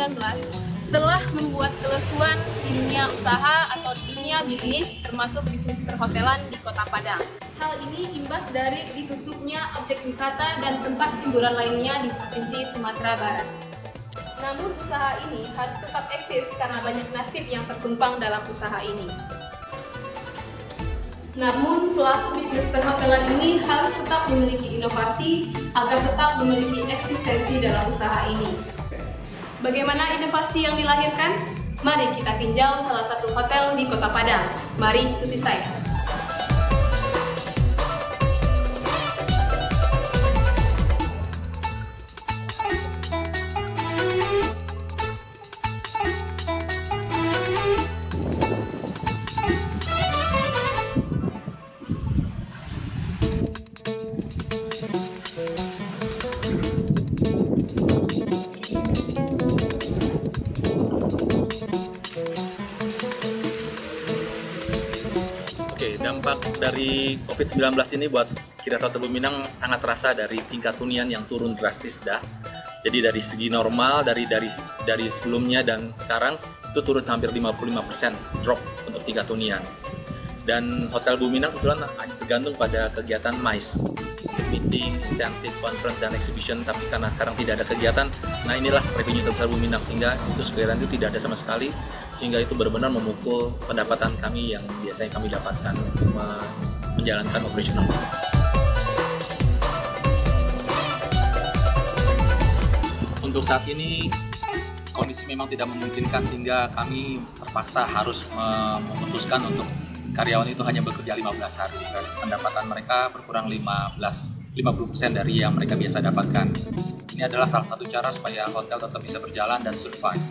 telah membuat kelesuan di dunia usaha atau dunia bisnis termasuk bisnis perhotelan di Kota Padang. Hal ini imbas dari ditutupnya objek wisata dan tempat hiburan lainnya di Provinsi Sumatera Barat. Namun usaha ini harus tetap eksis karena banyak nasib yang tertumpang dalam usaha ini. Namun pelaku bisnis perhotelan ini harus tetap memiliki inovasi agar tetap memiliki eksistensi dalam usaha ini. Bagaimana inovasi yang dilahirkan? Mari kita tinjau salah satu hotel di Kota Padang. Mari ikuti saya. Dampak dari COVID-19 ini buat kita Kota Minang sangat terasa dari tingkat hunian yang turun drastis dah. Jadi dari segi normal dari dari dari sebelumnya dan sekarang itu turun hampir 55% drop untuk tingkat hunian. Dan Hotel Buminang kebetulan hanya tergantung pada kegiatan MICE, meeting, incentive, conference, dan exhibition. Tapi karena sekarang tidak ada kegiatan, nah inilah revenue terbesar Buminang sehingga itu kegiatan itu tidak ada sama sekali, sehingga itu benar-benar memukul pendapatan kami yang biasanya kami dapatkan untuk menjalankan operasional. Untuk saat ini kondisi memang tidak memungkinkan sehingga kami terpaksa harus memutuskan untuk karyawan itu hanya bekerja 15 hari. Pendapatan mereka berkurang 15 50% dari yang mereka biasa dapatkan. Ini adalah salah satu cara supaya hotel tetap bisa berjalan dan survive.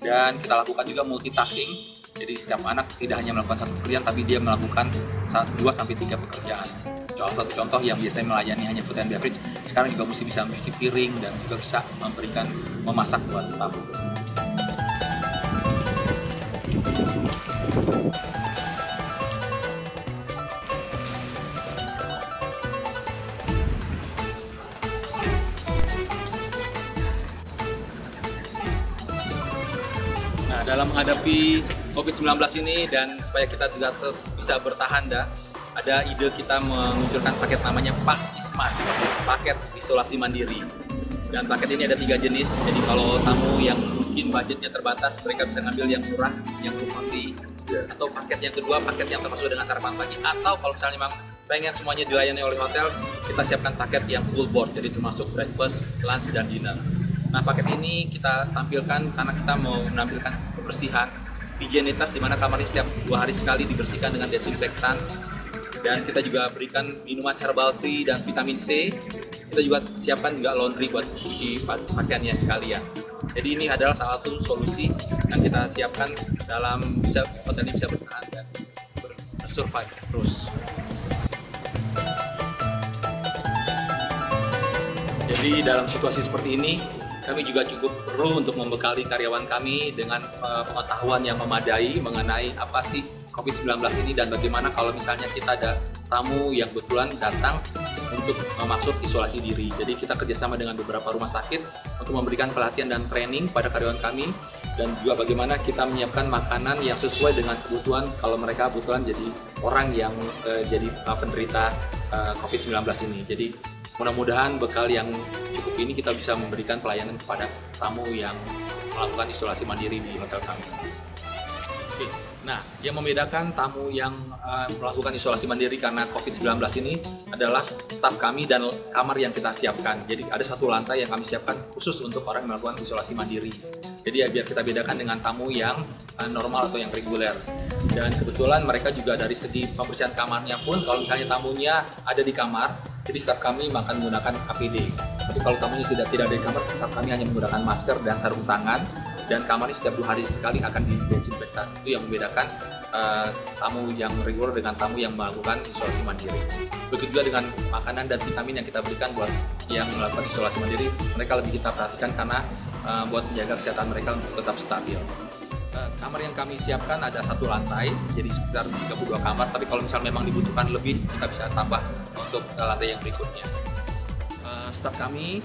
Dan kita lakukan juga multitasking. Jadi setiap anak tidak hanya melakukan satu pekerjaan tapi dia melakukan 2 sampai 3 pekerjaan. Salah satu contoh yang biasanya melayani hanya food and beverage, sekarang juga mesti bisa mencuci piring dan juga bisa memberikan memasak buat tamu. Dalam menghadapi COVID-19 ini dan supaya kita juga bisa bertahan dah, ada ide kita menguncurkan paket namanya Pak Ismat, paket isolasi mandiri. Dan paket ini ada tiga jenis, jadi kalau tamu yang mungkin budgetnya terbatas, mereka bisa ngambil yang murah, yang rumahly, atau paket yang kedua, paket yang termasuk dengan sarapan pagi, atau kalau misalnya memang pengen semuanya dilayani oleh hotel, kita siapkan paket yang full board, jadi termasuk breakfast, lunch, dan dinner. Nah paket ini kita tampilkan karena kita mau menampilkan kebersihan, higienitas di mana kamar ini setiap dua hari sekali dibersihkan dengan desinfektan dan kita juga berikan minuman herbal tea dan vitamin C. Kita juga siapkan juga laundry buat cuci pakaiannya sekalian. Jadi ini adalah salah satu solusi yang kita siapkan dalam bisa hotel ini bisa bertahan dan survive terus. Jadi dalam situasi seperti ini kami juga cukup perlu untuk membekali karyawan kami dengan uh, pengetahuan yang memadai mengenai apa sih COVID-19 ini dan bagaimana kalau misalnya kita ada tamu yang kebetulan datang untuk masuk isolasi diri. Jadi kita kerjasama dengan beberapa rumah sakit untuk memberikan pelatihan dan training pada karyawan kami dan juga bagaimana kita menyiapkan makanan yang sesuai dengan kebutuhan kalau mereka kebetulan jadi orang yang uh, jadi uh, penderita uh, COVID-19 ini. Jadi mudah-mudahan bekal yang cukup ini kita bisa memberikan pelayanan kepada tamu yang melakukan isolasi mandiri di hotel kami. Oke. Nah, yang membedakan tamu yang uh, melakukan isolasi mandiri karena COVID-19 ini adalah staf kami dan kamar yang kita siapkan. Jadi ada satu lantai yang kami siapkan khusus untuk orang yang melakukan isolasi mandiri. Jadi ya biar kita bedakan dengan tamu yang uh, normal atau yang reguler. Dan kebetulan mereka juga dari segi pembersihan kamarnya pun kalau misalnya tamunya ada di kamar, jadi staf kami akan menggunakan APD. Tapi kalau tamunya sudah tidak ada di kamar, staf kami hanya menggunakan masker dan sarung tangan. Dan kamar ini setiap dua hari sekali akan didesinfektan. Itu yang membedakan uh, tamu yang reguler dengan tamu yang melakukan isolasi mandiri. Begitu juga dengan makanan dan vitamin yang kita berikan buat yang melakukan isolasi mandiri, mereka lebih kita perhatikan karena uh, buat menjaga kesehatan mereka untuk tetap stabil kamar yang kami siapkan ada satu lantai, jadi sekitar 32 kamar. Tapi kalau misal memang dibutuhkan lebih, kita bisa tambah untuk lantai yang berikutnya. Uh, staff kami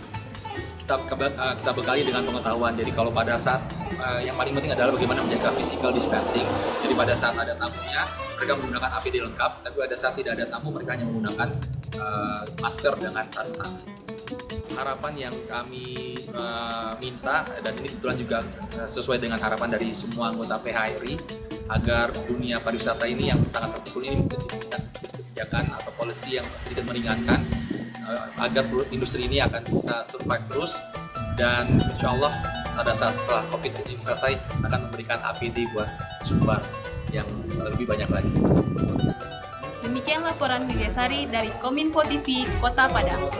kita uh, kita bekali dengan pengetahuan. Jadi kalau pada saat uh, yang paling penting adalah bagaimana menjaga physical distancing. Jadi pada saat ada tamunya, mereka menggunakan APD lengkap. Tapi pada saat tidak ada tamu, mereka hanya menggunakan uh, masker dengan sarung tangan. Harapan yang kami uh, minta dan ini kebetulan juga uh, sesuai dengan harapan dari semua anggota PHRI agar dunia pariwisata ini yang sangat terpukul ini sedikit kebijakan atau policy yang sedikit meringankan uh, agar industri ini akan bisa survive terus dan insya Allah pada saat setelah COVID ini selesai akan memberikan APD buat Sumbar yang lebih banyak lagi. Demikian laporan Widyasari dari Kominfo TV Kota Padang.